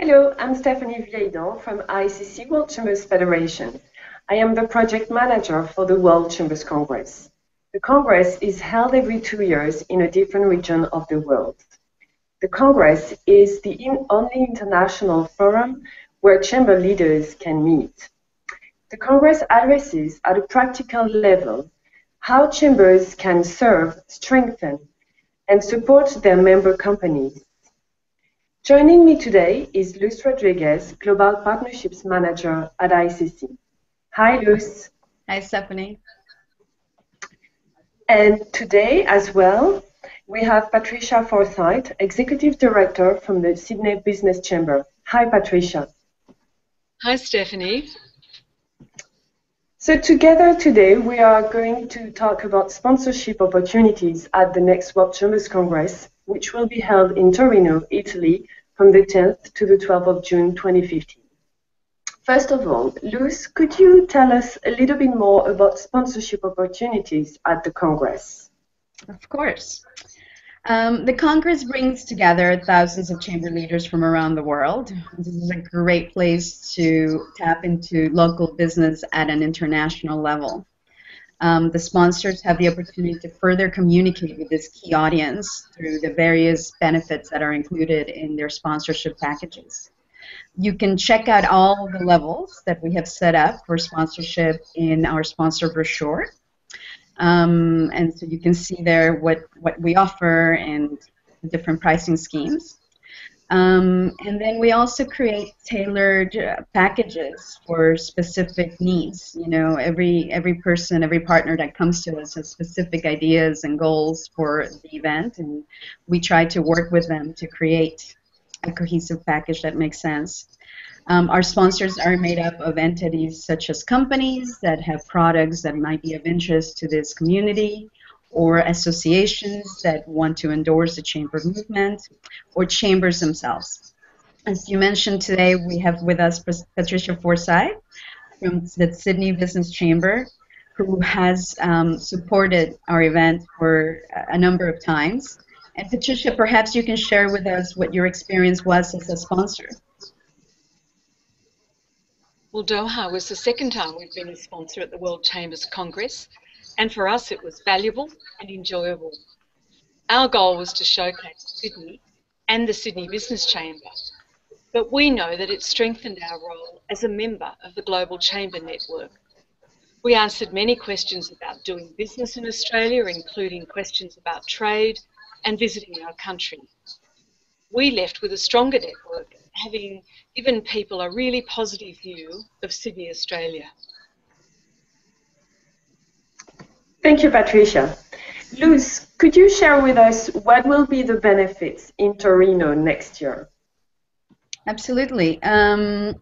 Hello, I'm Stephanie Vieilledent from ICC World Chambers Federation. I am the project manager for the World Chambers Congress. The Congress is held every two years in a different region of the world. The Congress is the in only international forum where chamber leaders can meet. The Congress addresses at a practical level how chambers can serve, strengthen, and support their member companies. Joining me today is Luz Rodriguez, Global Partnerships Manager at ICC. Hi, Luz. Hi, Stephanie. And today as well, we have Patricia Forsythe, Executive Director from the Sydney Business Chamber. Hi, Patricia. Hi, Stephanie. So together today, we are going to talk about sponsorship opportunities at the next World Chambers Congress, which will be held in Torino, Italy, from the 10th to the 12th of June 2015. First of all, Luz, could you tell us a little bit more about sponsorship opportunities at the Congress? Of course. Um, the Congress brings together thousands of chamber leaders from around the world. This is a great place to tap into local business at an international level. Um, the sponsors have the opportunity to further communicate with this key audience through the various benefits that are included in their sponsorship packages. You can check out all the levels that we have set up for sponsorship in our sponsor brochure. Um, and so you can see there what, what we offer and the different pricing schemes. Um, and then we also create tailored uh, packages for specific needs. You know, every every person, every partner that comes to us has specific ideas and goals for the event, and we try to work with them to create a cohesive package that makes sense. Um, our sponsors are made up of entities such as companies that have products that might be of interest to this community, or associations that want to endorse the chamber movement, or chambers themselves. As you mentioned today, we have with us Patricia Forsythe from the Sydney Business Chamber, who has um, supported our event for a number of times. And Patricia, perhaps you can share with us what your experience was as a sponsor. Well, Doha was the second time we've been a sponsor at the World Chambers Congress, and for us it was valuable and enjoyable. Our goal was to showcase Sydney and the Sydney Business Chamber, but we know that it strengthened our role as a member of the Global Chamber Network. We answered many questions about doing business in Australia, including questions about trade and visiting our country. We left with a stronger network having given people a really positive view of Sydney, Australia. Thank you, Patricia. Luz, could you share with us what will be the benefits in Torino next year? Absolutely. Um,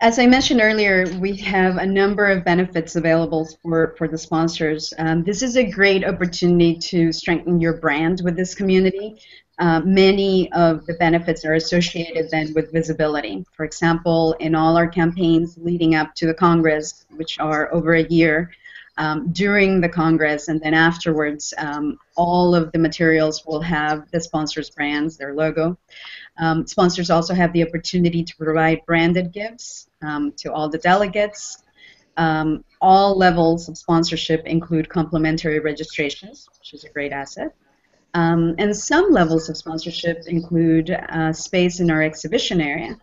as I mentioned earlier, we have a number of benefits available for, for the sponsors. Um, this is a great opportunity to strengthen your brand with this community. Uh, many of the benefits are associated then with visibility. For example, in all our campaigns leading up to the Congress, which are over a year, um, during the Congress and then afterwards, um, all of the materials will have the sponsors' brands, their logo. Um, sponsors also have the opportunity to provide branded gifts um, to all the delegates. Um, all levels of sponsorship include complimentary registrations, which is a great asset. Um, and some levels of sponsorship include uh, space in our exhibition area.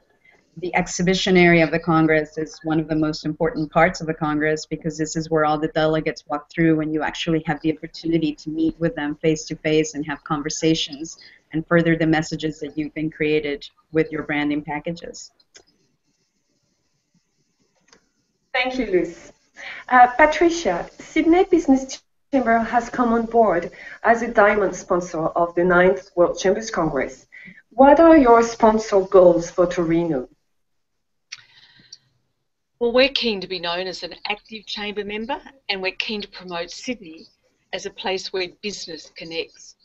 The exhibition area of the Congress is one of the most important parts of the Congress because this is where all the delegates walk through and you actually have the opportunity to meet with them face to face and have conversations and further the messages that you've been created with your branding packages. Thank you, Luz. Uh, Patricia, Sydney Business Chamber has come on board as a diamond sponsor of the 9th World Chambers Congress. What are your sponsor goals for Torino? Well, we're keen to be known as an active chamber member and we're keen to promote Sydney as a place where business connects.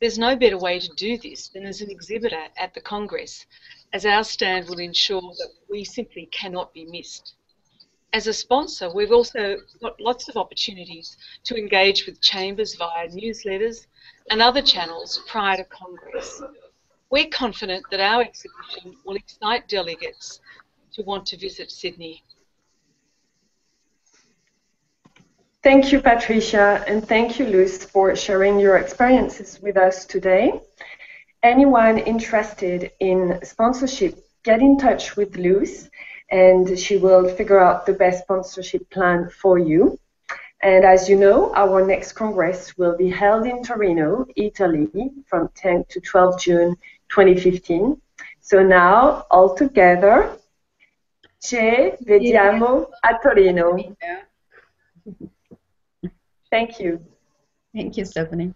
There's no better way to do this than as an exhibitor at the Congress, as our stand will ensure that we simply cannot be missed as a sponsor, we've also got lots of opportunities to engage with chambers via newsletters and other channels prior to Congress. We're confident that our exhibition will excite delegates to want to visit Sydney. Thank you, Patricia, and thank you, Luz, for sharing your experiences with us today. Anyone interested in sponsorship, get in touch with Luz, and she will figure out the best sponsorship plan for you. And as you know, our next Congress will be held in Torino, Italy, from 10 to 12 June 2015. So now, all together, ci vediamo a Torino. Thank you. Thank you, Stephanie.